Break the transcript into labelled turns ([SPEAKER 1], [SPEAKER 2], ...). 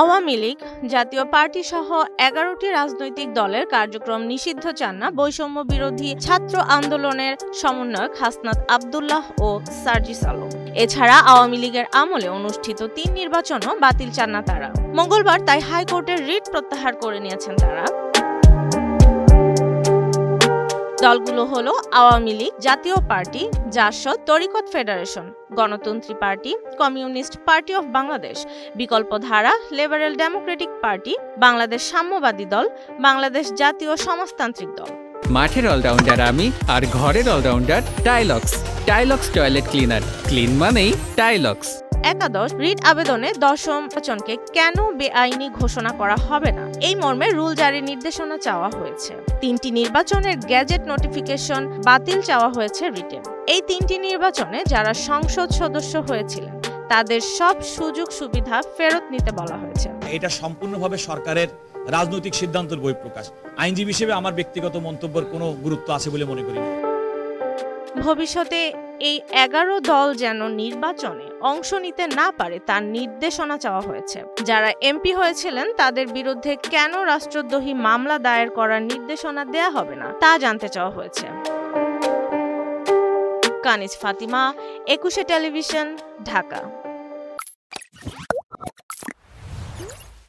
[SPEAKER 1] আওয়ামী লীগ জাতীয় পার্টি সহ এগারোটি রাজনৈতিক দলের কার্যক্রম নিষিদ্ধ চান না বৈষম্য বিরোধী ছাত্র আন্দোলনের সমন্বয়ক হাসনাত আবদুল্লাহ ও সার্জিস আলম। এছাড়া আওয়ামী লীগের আমলে অনুষ্ঠিত তিন নির্বাচনও বাতিল চান না তারা। মঙ্গলবার তাই হাইকোর্টের রিট প্রত্যাহার করে নিয়েছেন তারা। দলগুলো হলো Awami League, Jatiya party, Jasad, Tariqat federation, Ganatantri party, communist party of Bangladesh Bikalpa Dhara liberal Democratic party, Bangladesh সাম্যবাদী দল, বাংলাদেশ জাতীয় সমাজতান্ত্রিক দল।
[SPEAKER 2] মাঠের অলরাউন্ডার আমি আর ঘরের allrounder Tilex. Tilex toilet cleaner. Clean মানেই টাইলক্স।
[SPEAKER 1] একাদশ রিট আবেদনে দশম নির্বাচনকে কেন বেআইনি ঘোষণা করা হবে না? এই মর্মে রুল জারির নির্দেশনা চাওয়া হয়েছে। তিনটি নির্বাচনের গ্যাজেট নোটিফিকেশন বাতিল চাওয়া হয়েছে রিটে এই তিনটি নির্বাচনে যারা সংসদ সদস্য হয়েছিলেন তাদের সব সুযোগ সুবিধা ফেরত নিতে বলা হয়েছে।
[SPEAKER 3] এটা সম্পূর্ণভাবে সরকারের রাজনৈতিক সিদ্ধান্তের বহিঃপ্রকাশ আইনজীবী হিসেবে আমার ব্যক্তিগত মন্তব্যের কোনো গুরুত্ব আছে বলে মনে করি না।
[SPEAKER 1] ভবিষ্যতে এই এগারো দল যেন নির্বাচনে অংশ নিতে না পারে তার নির্দেশনা চাওয়া হয়েছে। যারা এমপি হয়েছিলেন, তাদের বিরুদ্ধে কেন রাষ্ট্রদ্রোহী মামলা দায়ের করার নির্দেশনা দেয়া হবে না, তা জানতে চাওয়া হয়েছে। কানিজ ফাতিমা, একুশে টেলিভিশন, ঢাকা।